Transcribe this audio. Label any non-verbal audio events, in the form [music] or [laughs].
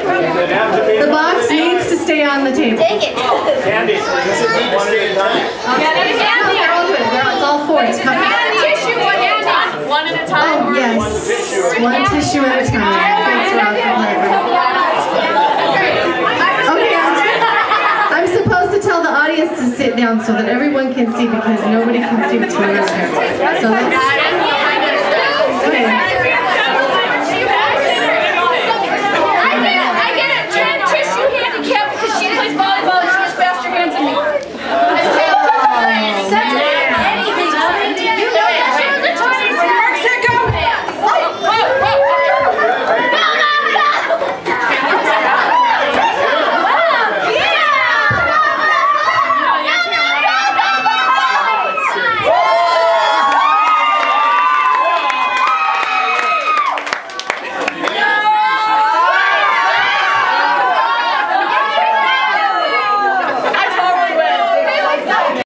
The box needs to stay on the table. Take it. Candy, does it need to stay in time? Okay. candy. they're all good. They're all, it's all four. It's coming. tissue, one at a time. One at a time. Oh, yes. One tissue at a time. Thanks, Rob. Okay, [laughs] I'm, supposed to tell the audience to sit down so that everyone can see because nobody can see between us. So let's.